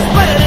But. better